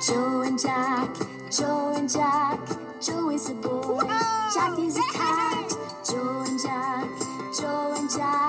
Joe and Jack, Joe and Jack, Joe is a boy, Jack is a cat. Joe and Jack, Joe and Jack.